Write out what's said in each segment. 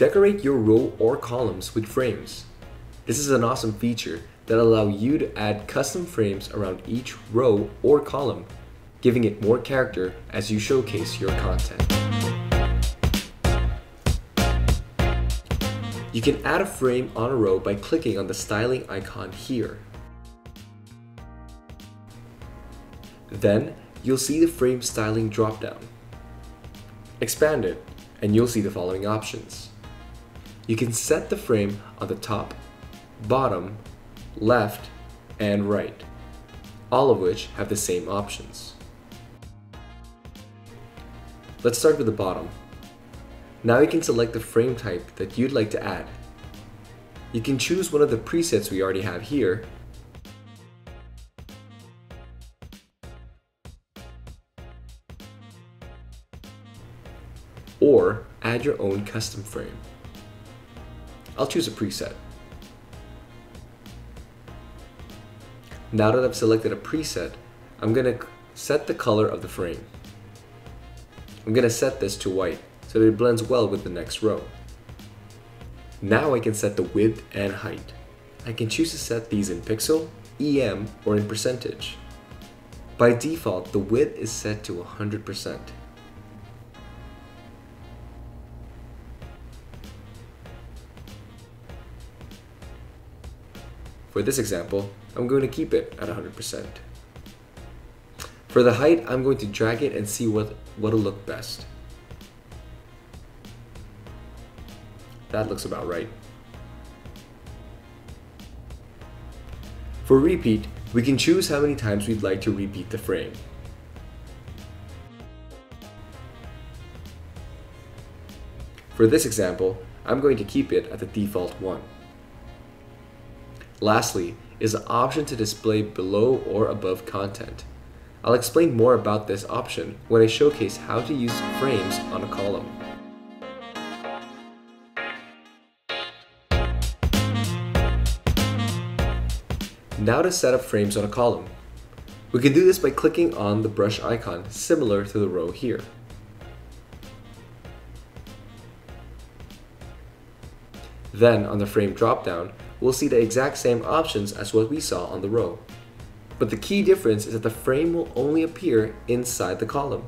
Decorate your row or columns with frames. This is an awesome feature that allow you to add custom frames around each row or column, giving it more character as you showcase your content. You can add a frame on a row by clicking on the styling icon here. Then, you'll see the frame styling dropdown. Expand it, and you'll see the following options. You can set the frame on the top, bottom, left, and right, all of which have the same options. Let's start with the bottom. Now you can select the frame type that you'd like to add. You can choose one of the presets we already have here, or add your own custom frame. I'll choose a preset. Now that I've selected a preset, I'm going to set the color of the frame. I'm going to set this to white so that it blends well with the next row. Now I can set the width and height. I can choose to set these in pixel, EM, or in percentage. By default, the width is set to 100%. For this example, I'm going to keep it at 100%. For the height, I'm going to drag it and see what, what'll look best. That looks about right. For repeat, we can choose how many times we'd like to repeat the frame. For this example, I'm going to keep it at the default one. Lastly is the option to display below or above content. I'll explain more about this option when I showcase how to use frames on a column. Now to set up frames on a column. We can do this by clicking on the brush icon similar to the row here. Then on the frame dropdown, we'll see the exact same options as what we saw on the row. But the key difference is that the frame will only appear inside the column.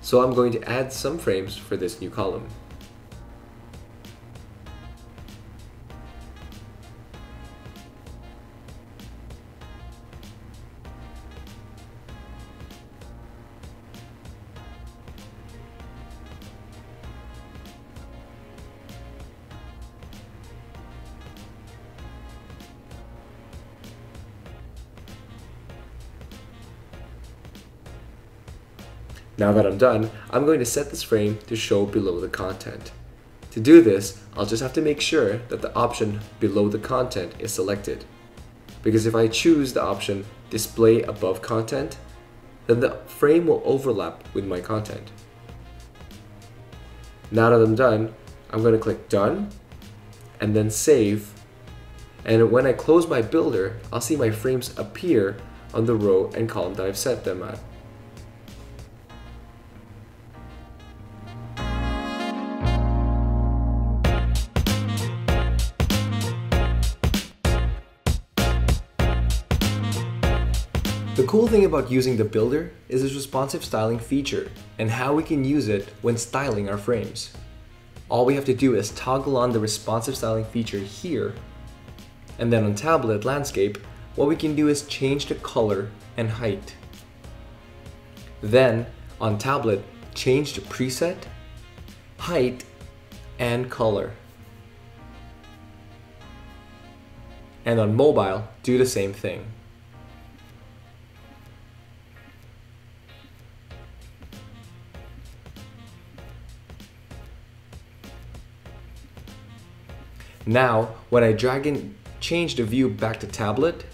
So I'm going to add some frames for this new column. Now that I'm done, I'm going to set this frame to show below the content. To do this, I'll just have to make sure that the option below the content is selected. Because if I choose the option display above content, then the frame will overlap with my content. Now that I'm done, I'm going to click done and then save. And when I close my builder, I'll see my frames appear on the row and column that I've set them at. The cool thing about using the builder is its responsive styling feature and how we can use it when styling our frames. All we have to do is toggle on the responsive styling feature here and then on tablet landscape what we can do is change the color and height. Then on tablet change the preset, height, and color. And on mobile do the same thing. Now, when I drag and change the view back to tablet,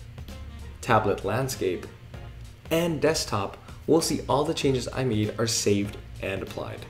tablet landscape, and desktop, we'll see all the changes I made are saved and applied.